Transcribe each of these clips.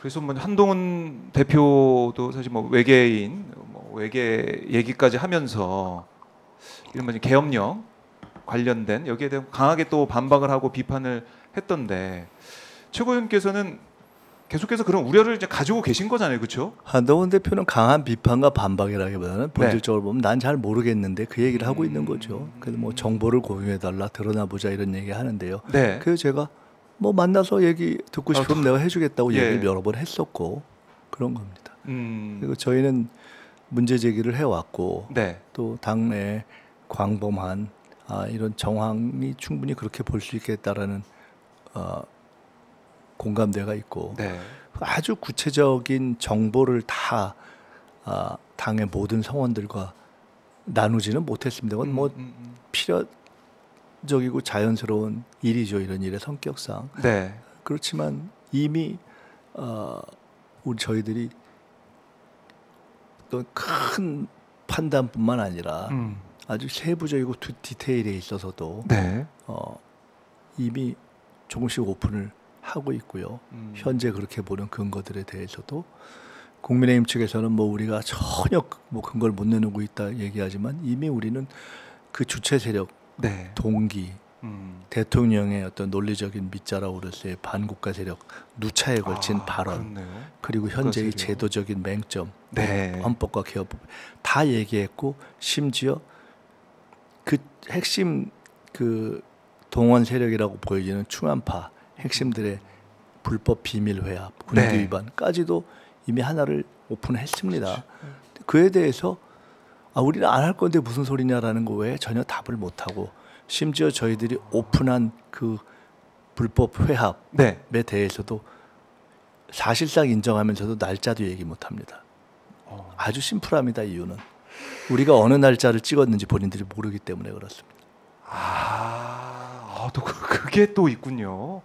그래서 뭐 한동훈 대표도 사실 뭐 외계인, 뭐 외계 얘기까지 하면서 이런 뭐 계엄령 관련된 여기에 대해 강하게 또 반박을 하고 비판을 했던데 최고위원께서는 계속해서 그런 우려를 이제 가지고 계신 거잖아요, 그렇죠? 한동훈 대표는 강한 비판과 반박이라기보다는 본질적으로 보면 난 잘 모르겠는데 그 얘기를 하고 있는 거죠. 그래서 뭐 정보를 공유해 달라 드러나 보자 이런 얘기 하는데요. 네. 그래서 제가 뭐 만나서 얘기 듣고 아, 싶으면 내가 해주겠다고 예. 얘기를 여러 번 했었고 그런 겁니다. 음, 그리고 저희는 문제 제기를 해왔고 네. 또 당내 광범한 아, 이런 정황이 충분히 그렇게 볼 수 있겠다라는 어, 공감대가 있고 네. 아주 구체적인 정보를 다 아, 당의 모든 성원들과 나누지는 못했습니다. 그건 뭐 음, 음, 필요 적이고 자연스러운 일이죠. 이런 일의 성격상. 음. 네. 그렇지만 이미 어, 우리 저희들이 또큰 판단뿐만 아니라 음, 아주 세부적이고 두 디테일에 있어서도 네. 어, 이미 조금씩 오픈을 하고 있고요. 음, 현재 그렇게 보는 근거들에 대해서도 국민의힘 측에서는 뭐 우리가 전혀 뭐 근거를 못 내놓고 있다 얘기하지만 이미 우리는 그 주체 세력 네. 동기 음. 대통령의 어떤 논리적인 밑자락으로서의 반국가 세력 누차에 걸친 아, 발언 그렇네요. 그리고 현재의. 제도적인 맹점 네. 헌법과 개헌법 다 얘기했고 심지어 그 핵심 그 동원 세력이라고 보여지는 충암파 핵심들의 불법 비밀 회합, 군기 네. 위반까지도 이미 하나를 오픈했습니다. 그에 대해서 아 우리는 안 할 건데 무슨 소리냐라는 거 외에 전혀 답을 못 하고 심지어 저희들이 오픈한 그 불법 회합에 네. 대해서도 사실상 인정하면서도 날짜도 얘기 못 합니다. 어. 아주 심플합니다. 이유는 우리가 어느 날짜를 찍었는지 본인들이 모르기 때문에 그렇습니다. 아, 아, 또 그- 그게 또 있군요.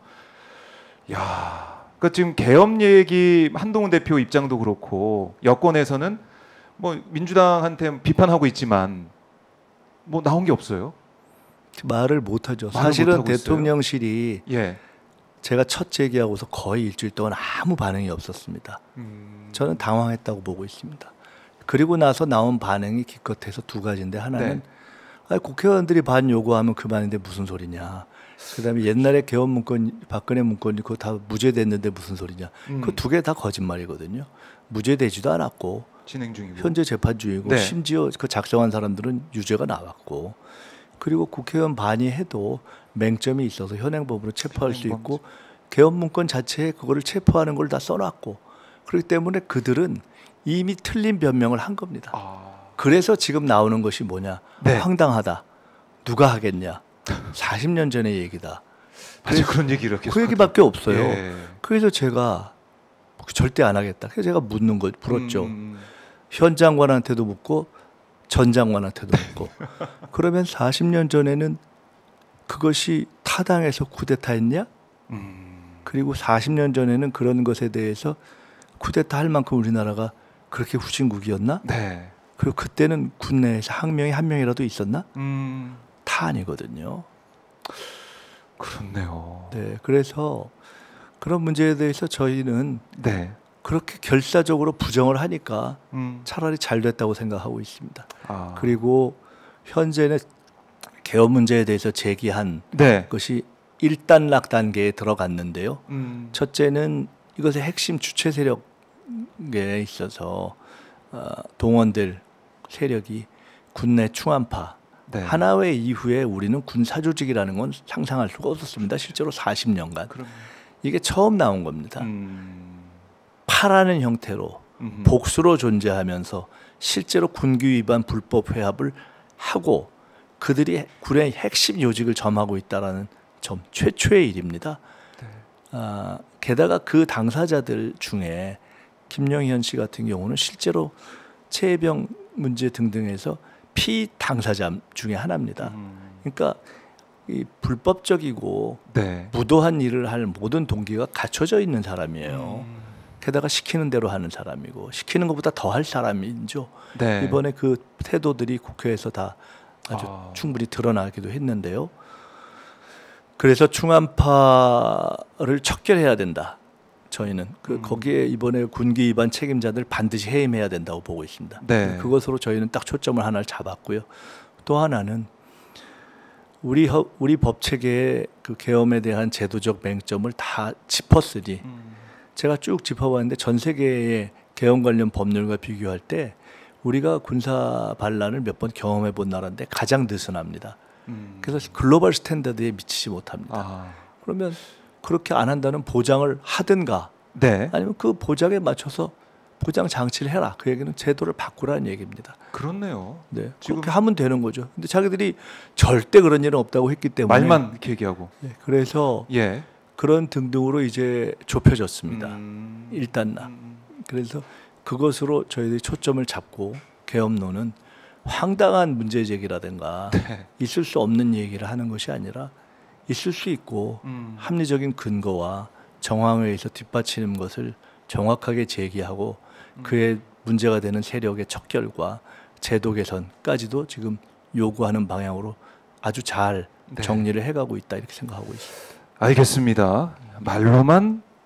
야, 그러니까 지금 개업 얘기 한동훈 대표 입장도 그렇고 여권에서는 뭐 민주당한테 비판하고 있지만 뭐 나온 게 없어요. 말을 못 하죠. 말을 사실은 있어요? 대통령실이 예. 제가 첫 제기하고서 거의 일주일 동안 아무 반응이 없었습니다. 음, 저는 당황했다고 보고 있습니다. 그리고 나서 나온 반응이 기껏해서 두 가지인데 하나는 네. 아니, 국회의원들이 반 요구하면 그만인데 무슨 소리냐. 그다음에 옛날에 개헌 문건 박근혜 문건이 그거 다 무죄됐는데 무슨 소리냐. 음, 그두 개 다 거짓말이거든요. 무죄되지도 않았고 진행 중이고. 현재 재판 중이고 네. 심지어 그 작성한 사람들은 유죄가 나왔고 그리고 국회의원 반이 해도 맹점이 있어서 현행법으로 체포할 수. 있고 개헌 문건 자체에 그거를 체포하는 걸 다 써놨고 그렇기 때문에 그들은 이미 틀린 변명을 한 겁니다. 아, 그래서 지금 나오는 것이 뭐냐? 네. 황당하다. 누가 하겠냐? 40년 전의 얘기다. 다시 그런 얘기를 계속 그 얘기밖에 없어요. 예. 그래서 제가 절대 안 하겠다. 그래서 제가 묻는 걸 물었죠. 음, 현 장관한테도 묻고 전 장관한테도 묻고 그러면 40년 전에는 그것이 타당해서 쿠데타했냐? 음, 그리고 40년 전에는 그런 것에 대해서 쿠데타 할 만큼 우리나라가 그렇게 후진국이었나? 네. 그리고 그때는 국내에서 항명이 한 명이라도 있었나? 음, 다 아니거든요. 그렇네요. 네, 그래서 그런 문제에 대해서 저희는 네. 그렇게 결사적으로 부정을 하니까 음, 차라리 잘 됐다고 생각하고 있습니다. 아, 그리고 현재는 개헌 문제에 대해서 제기한 네. 것이 일단락 단계에 들어갔는데요. 음, 첫째는 이것의 핵심 주체 세력에 있어서 어, 동원될 세력이 군내 충암파 네. 하나회 이후에 우리는 군사 조직이라는 건 상상할 수가 없었습니다. 실제로 40년간 그럼. 이게 처음 나온 겁니다. 음, 파라는 형태로 음, 복수로 존재하면서 실제로 군기 위반 불법 회합을 하고 그들이 군의 핵심 요직을 점하고 있다라는 점 최초의 일입니다. 네. 아, 게다가 그 당사자들 중에 김영현 씨 같은 경우는 실제로 체해병 문제 등등에서 피 당사자 중에 하나입니다. 음, 그러니까 이 불법적이고 네. 무도한 일을 할 모든 동기가 갖춰져 있는 사람이에요. 음, 게다가 시키는 대로 하는 사람이고 시키는 것보다 더 할 사람이죠. 네. 이번에 그 태도들이 국회에서 다 아주 아. 충분히 드러나기도 했는데요. 그래서 충암파를 척결해야 된다. 저희는 그 음. 거기에 이번에 군기 위반 책임자들 반드시 해임해야 된다고 보고 있습니다. 네. 그것으로 저희는 딱 초점을 하나를 잡았고요. 또 하나는 우리 허- 우리 법 체계의 그 계엄에 대한 제도적 맹점을 다 짚었으니 음. 제가 쭉 짚어봤는데 전 세계의 계엄 관련 법률과 비교할 때 우리가 군사 반란을 몇 번 경험해 본 나라인데 가장 느슨합니다. 음. 그래서 글로벌 스탠다드에 미치지 못합니다. 아. 그러면 그렇게 안 한다는 보장을 하든가 네. 아니면 그 보장에 맞춰서 보장 장치를 해라. 그 얘기는 제도를 바꾸라는 얘기입니다. 그렇네요. 네, 지금- 그렇게 하면 되는 거죠. 근데 자기들이 절대 그런 일은 없다고 했기 때문에 말만 이렇게 얘기하고. 네, 그래서 예. 그런 등등으로 이제 좁혀졌습니다. 음. 일단 나. 음. 그래서 그것으로 저희들이 초점을 잡고 계엄론은 황당한 문제 제기라든가 네. 있을 수 없는 얘기를 하는 것이 아니라 있을 수 있고 음. 합리적인 근거와 정황에 의해서 뒷받치는 것을 정확하게 제기하고 음. 그의 문제가 되는 세력의 척결과 제도 개선까지도 지금 요구하는 방향으로 아주 잘 네. 정리를 해가고 있다 이렇게 생각하고 있습니다. 알겠습니다. 말로만